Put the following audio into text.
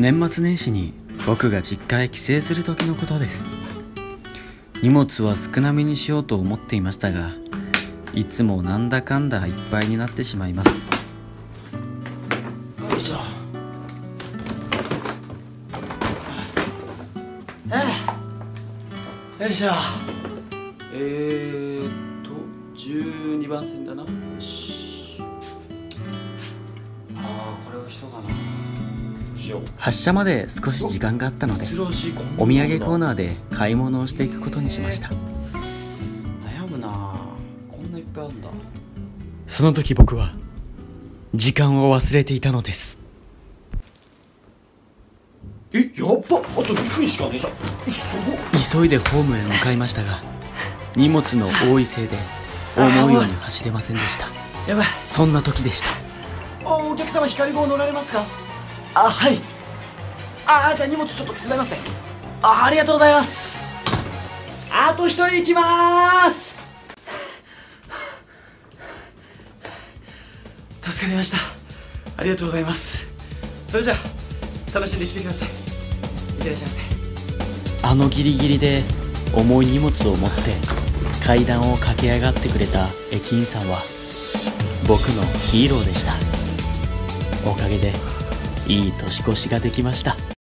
年末年始に僕が実家へ帰省する時のことです。荷物は少なめにしようと思っていましたがいつもなんだかんだいっぱいになってしまいます。よいしょ。よいしょ。えーっと12番線だな。よし。ああこれをしようかな発車まで少し時間があったのでお土産コーナーで買い物をしていくことにしました。悩むなこんないっぱいあるんだ。その時僕は時間を忘れていたのです。えやっばあと2分しかねえじゃん。急いでホームへ向かいましたが荷物の多いせいで思うように走れませんでした。やばい。そんな時でした。おお客様光号乗られますか？あはい。あじゃあ荷物ちょっと手伝いますね。あありがとうございます。あと一人行きまーす。助かりました。ありがとうございます。それじゃあ楽しんできてください。いってらっしゃいませ。あのギリギリで重い荷物を持って階段を駆け上がってくれた駅員さんは僕のヒーローでした。おかげでいい年越しができました。